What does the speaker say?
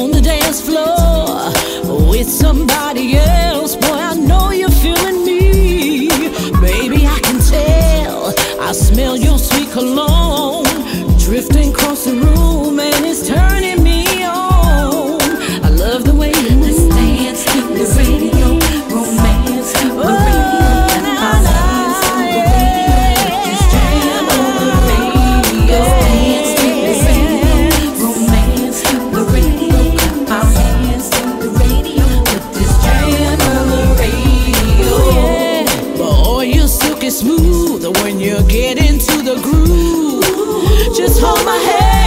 on the dance floor with somebody else. Boy, I know you're feeling me. Baby, I can tell. I smell your sweet cologne drifting across the room. smooth when you get into the groove. Just hold my hand.